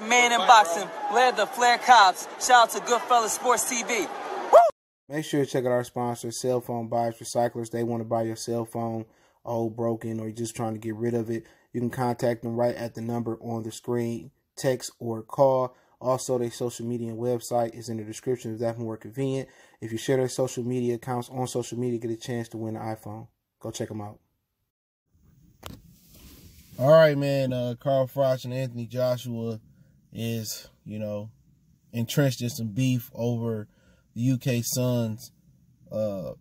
white man in boxing led the Flair Cops. Shout out to Goodfellas Sports TV. Make sure to check out our sponsor, Cell Phone Buyers Recyclers. They want to buy your cell phone old, broken, or you're just trying to get rid of it. You can contact them right at the number on the screen, text or call. Also, their social media and website is in the description if that's more convenient. If you share their social media accounts on social media, get a chance to win an iPhone. Go check them out. All right, man. Uh, Carl Froch and Anthony Joshua is, you know, entrenched in some beef over the UK Suns, uh,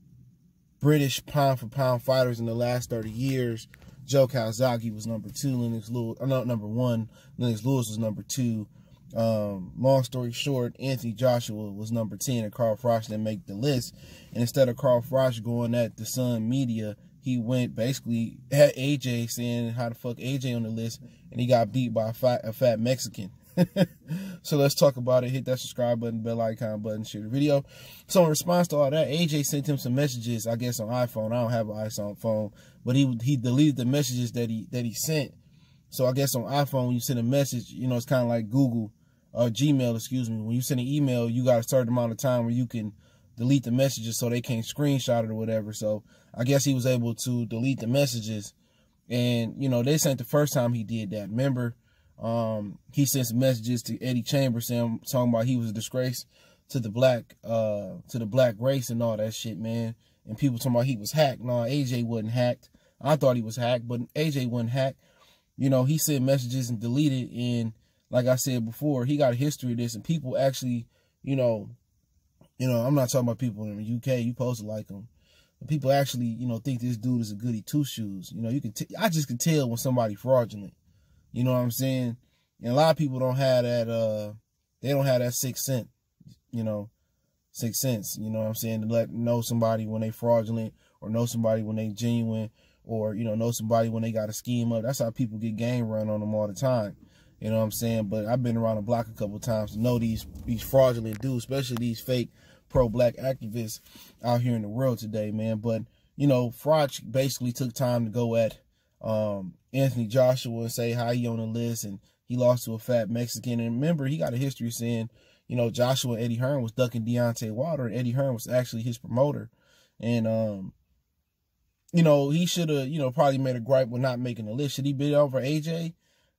British pound for pound fighters in the last 30 years. Joe Calzaghe was number two, Lennox Lewis, uh, not number one, Lennox Lewis was number two. Um, long story short, Anthony Joshua was number 10 and Carl Froch didn't make the list. And instead of Carl Froch going at the Sun media, he went basically at AJ saying how the fuck AJ on the list and he got beat by a fat, a fat Mexican. so let's talk about it. Hit that subscribe button, bell icon button, share the video. So in response to all that, AJ sent him some messages, I guess on iPhone. I don't have an iPhone phone, but he he deleted the messages that he that he sent. So I guess on iPhone, when you send a message, you know, it's kind of like Google or Gmail, excuse me. When you send an email, you got a certain amount of time where you can delete the messages so they can't screenshot it or whatever. So I guess he was able to delete the messages. And, you know, they sent the first time he did that. Remember, um, he sent some messages to Eddie Chambers saying talking about he was a disgrace to the black uh to the black race and all that shit, man. And people talking about he was hacked. No, AJ wasn't hacked. I thought he was hacked, but AJ wasn't hacked. You know, he sent messages and deleted. And like I said before, he got a history of this, and people actually, you know, you know, I'm not talking about people in the UK. You supposed to like them. But people actually, you know, think this dude is a goody two shoes. You know, you can. T- I just can tell when somebody fraudulent. You know what I'm saying? And a lot of people don't have that uh they don't have that sixth sense, you know, sixth sense, you know what I'm saying, to let know somebody when they fraudulent or know somebody when they genuine or, you know, know somebody when they got a scheme up. That's how people get game run on them all the time. You know what I'm saying? But I've been around the block a couple times to know these these fraudulent dudes, especially these fake pro black activists out here in the world today, man. But, you know, Froch basically took time to go at um, Anthony Joshua and say how he on the list and he lost to a fat Mexican. And remember, he got a history saying, you know, Joshua Eddie Hearn was ducking Deontay Wilder, and Eddie Hearn was actually his promoter. And um, you know, he should have, you know, probably made a gripe with not making the list. Should he bid over AJ?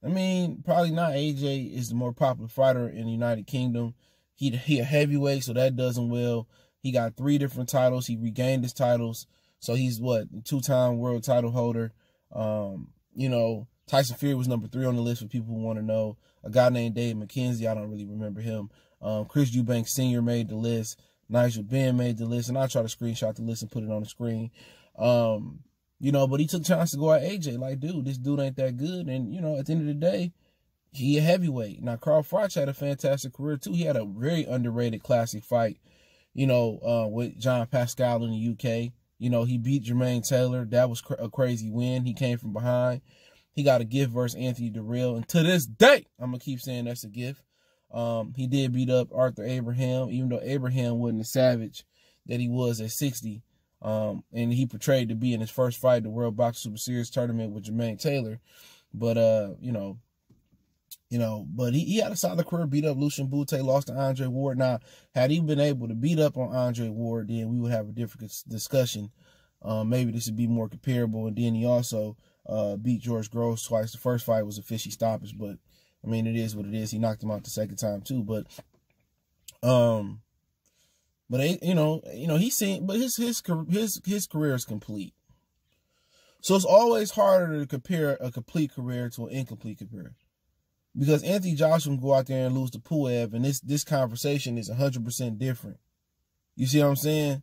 I mean, probably not. AJ is the more popular fighter in the United Kingdom. He he a heavyweight, so that does him well. He got three different titles. He regained his titles, so he's what two time world title holder. Um, you know, Tyson Fury was number three on the list for people who want to know. A guy named Dave McKenzie, I don't really remember him. Um, Chris Eubank Sr. made the list. Nigel Benn made the list, and I try to screenshot the list and put it on the screen. Um, you know, but he took chance to go at AJ. Like, dude, this dude ain't that good. And, you know, at the end of the day, he a heavyweight. Now, Carl Froch had a fantastic career, too. He had a very underrated classic fight, you know, uh, with John Pascal in the UK. You know, he beat Jermaine Taylor. That was a crazy win. He came from behind. He got a gift versus Anthony Dirrell. And to this day, I'm going to keep saying that's a gift. Um, he did beat up Arthur Abraham, even though Abraham wasn't the savage that he was at 60. Um, and he portrayed to be in his first fight, the World Box Super Series tournament with Jermaine Taylor. But, uh, you know, you know, but he, he had a solid career, beat up Lucian Bute, lost to Andre Ward. Now, had he been able to beat up on Andre Ward, then we would have a different discussion. Um, maybe this would be more comparable. And then he also uh, beat George Groves twice. The first fight was a fishy stoppage, but I mean, it is what it is. He knocked him out the second time too, but um, but you know, you know, he's seen, but his his his his career is complete. So it's always harder to compare a complete career to an incomplete career because Anthony Joshua can go out there and lose to Pulev, and this this conversation is hundred percent different. You see what I'm saying?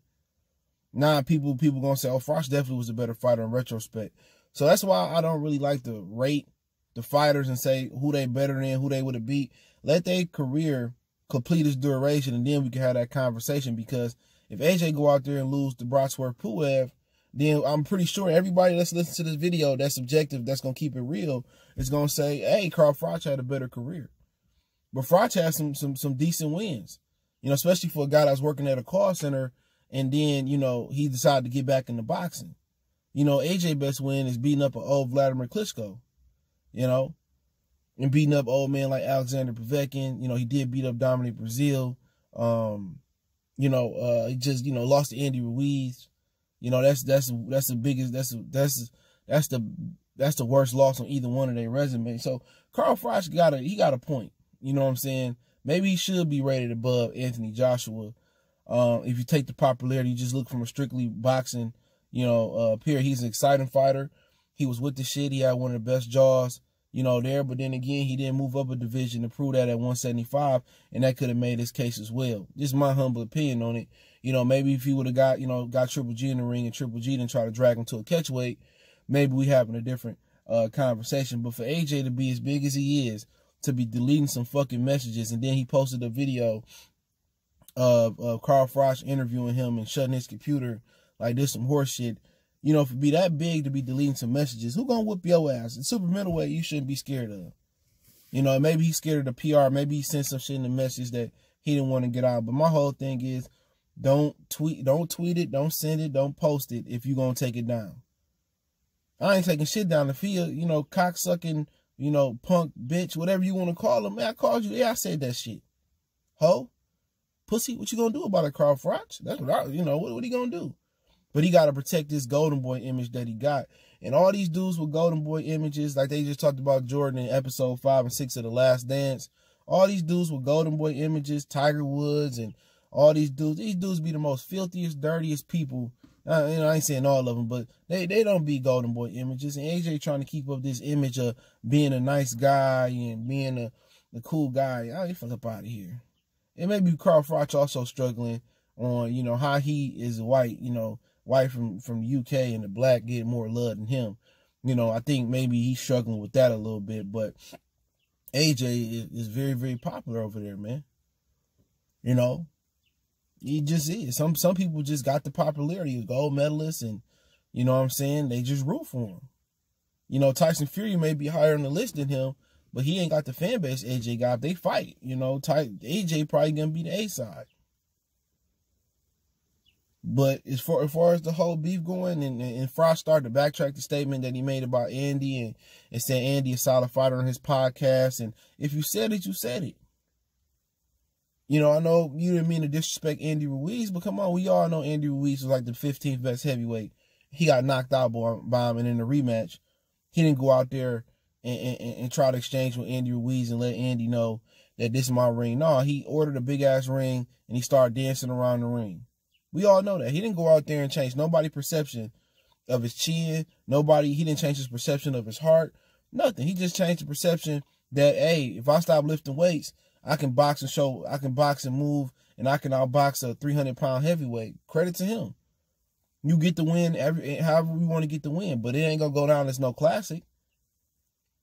Now people people gonna say, "Oh, Froch definitely was a better fighter in retrospect." So that's why I don't really like to rate the fighters and say who they better than, who they would have beat. Let their career complete its duration, and then we can have that conversation. Because if AJ go out there and lose to Brodsworth Pulev, then I'm pretty sure everybody that's listening to this video that's objective, that's gonna keep it real, is gonna say, "Hey, Carl Froch had a better career," but Froch had some some some decent wins, you know, especially for a guy that's working at a call center, and then you know he decided to get back into boxing. You know, AJ best win is beating up an old Vladimir Klitschko, you know, and beating up old men like Alexander Povetkin. You know, he did beat up Dominic Breazeale. Um, you know, uh, he just you know lost to Andy Ruiz. You know, that's that's that's the biggest that's that's that's the that's the worst loss on either one of their resumes. So Carl Froch got a he got a point. You know what I'm saying? Maybe he should be rated above Anthony Joshua. Um, if you take the popularity, you just look from a strictly boxing, you know, uh. He's an exciting fighter. He was with the shit. He had one of the best jaws you know, there. But then again, he didn't move up a division to prove that at 175, and that could have made his case as well. Just my humble opinion on it. You know, maybe if he would have got, you know, got Triple G in the ring and Triple G didn't try to drag him to a catch weight, maybe we having a different uh, conversation. But for AJ to be as big as he is, to be deleting some fucking messages, and then he posted a video of, of Carl Froch interviewing him and shutting his computer like this some horse shit you know, for be that big to be deleting some messages, who gonna whoop your ass? In super middleweight, you shouldn't be scared of. You know, maybe he's scared of the PR. Maybe he sent some shit in the message that he didn't want to get out. But my whole thing is, don't tweet, don't tweet it, don't send it, don't post it if you gonna take it down. I ain't taking shit down the field. You know, cocksucking, you know, punk, bitch, whatever you want to call him. Man, I called you. Yeah, I said that shit. Ho, pussy, what you gonna do about it, Carl Froch? That's what I, you know, what, what he gonna do? But he got to protect this Golden Boy image that he got. And all these dudes with Golden Boy images, like they just talked about Jordan in episode five and six of The Last Dance. All these dudes with Golden Boy images, Tiger Woods, and all these dudes, these dudes be the most filthiest, dirtiest people. Uh, you know, I ain't saying all of them, but they, they don't be Golden Boy images. And AJ trying to keep up this image of being a nice guy and being a, a cool guy. I ain't fuck up out of here. It may be Carl Froch also struggling on, you know, how he is white, you know, white from from UK and the black get more love than him. You know, I think maybe he's struggling with that a little bit, but AJ is, very very popular over there, man. You know, he just is. Some some people just got the popularity, of gold medalists, and you know what I'm saying. They just root for him. You know, Tyson Fury may be higher on the list than him, but he ain't got the fan base AJ got. They fight, you know. Ty, AJ probably gonna be the A side. But as far as far as the whole beef going, and, and Froch started to backtrack the statement that he made about Andy and, and said Andy a solid fighter on his podcast. And if you said it, you said it. You know, I know you didn't mean to disrespect Andy Ruiz, but come on, we all know Andy Ruiz was like the 15th best heavyweight. He got knocked out by him, and in the rematch, he didn't go out there and, and, and try to exchange with Andy Ruiz and let Andy know that this is my ring. No, he ordered a big ass ring and he started dancing around the ring. We all know that. He didn't go out there and change nobody' perception of his chin. Nobody, he didn't change his perception of his heart. Nothing. He just changed the perception that, hey, if I stop lifting weights, I can box and show, I can box and move, and I can outbox a 300 pound heavyweight. Credit to him. You get the win every, however we want to get the win, but it ain't gonna go down as no classic.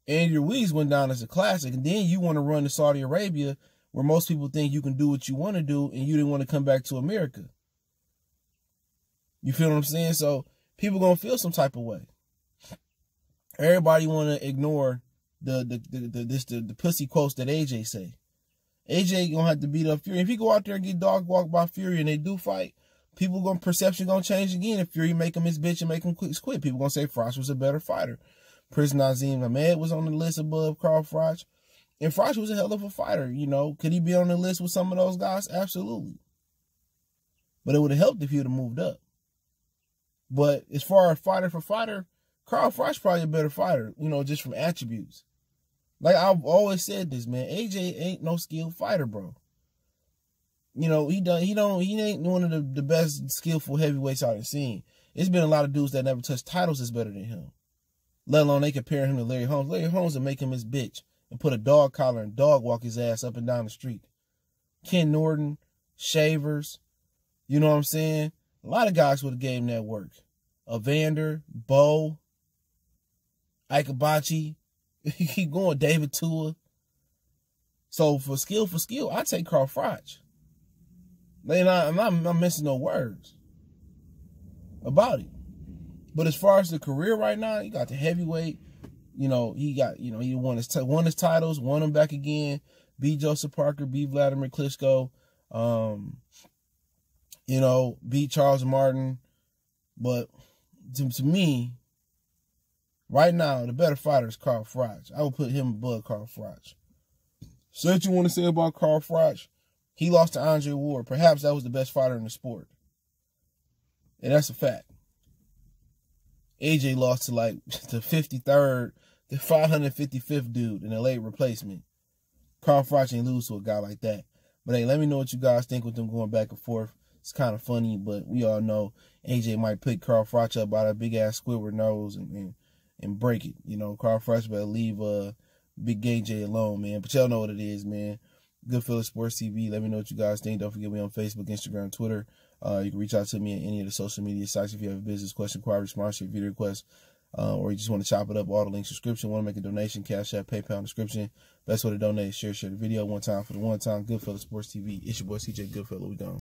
Andy Ruiz went down as a classic, and then you want to run to Saudi Arabia, where most people think you can do what you want to do, and you didn't want to come back to America. You feel what I'm saying? So people gonna feel some type of way. Everybody wanna ignore the the the, the this the, the pussy quotes that AJ say. AJ gonna have to beat up Fury. If he go out there and get dog walked by Fury and they do fight, people gonna perception gonna change again. If Fury make him his bitch and make him quit, quit. people gonna say Froch was a better fighter. Prince Naseem Ahmed was on the list above Carl Froch. And Froch was a hell of a fighter, you know. Could he be on the list with some of those guys? Absolutely. But it would have helped if he would have moved up. But as far as fighter for fighter, Carl Froch probably a better fighter, you know, just from attributes. Like I've always said this, man. AJ ain't no skilled fighter, bro. You know, he done he don't he ain't one of the, the best skillful heavyweights I've seen. It's been a lot of dudes that never touched titles that's better than him. Let alone they compare him to Larry Holmes. Larry Holmes will make him his bitch and put a dog collar and dog walk his ass up and down the street. Ken Norton, Shavers, you know what I'm saying? A lot of guys would have gave him that work. Evander, Bowe, Ikebachi, keep going, David Tua. So for skill for skill, I take Carl Froch. I'm not, I'm not, I'm missing no words about it. But as far as the career right now, he got the heavyweight. You know, he got, you know, he won his, won his titles, won them back again. Beat Joseph Parker, beat Vladimir Klitschko. Um, you know, beat Charles Martin. But to, to me, Right now, the better fighter is Carl Froch. I would put him above Carl Froch. So what you want to say about Carl Froch? He lost to Andre Ward. Perhaps that was the best fighter in the sport. And that's a fact. AJ lost to like the 53rd, the 555th dude in a late replacement. Carl Froch ain't lose to a guy like that. But hey, let me know what you guys think with them going back and forth. It's kind of funny, but we all know AJ might pick Carl Froch up by that big ass Squidward nose and, and, and break it. You know, Carl Froch better leave uh Big AJ alone, man. But y'all know what it is, man. Goodfellas Sports TV. Let me know what you guys think. Don't forget me on Facebook, Instagram, Twitter. Uh, you can reach out to me at any of the social media sites if you have a business question, inquiry, sponsorship, video request, uh, or you just want to chop it up. All the links, description. Want to make a donation? Cash App, PayPal, description. Best way to donate. Share, share the video one time for the one time. Goodfellas Sports TV. It's your boy CJ Goodfellow. We gone.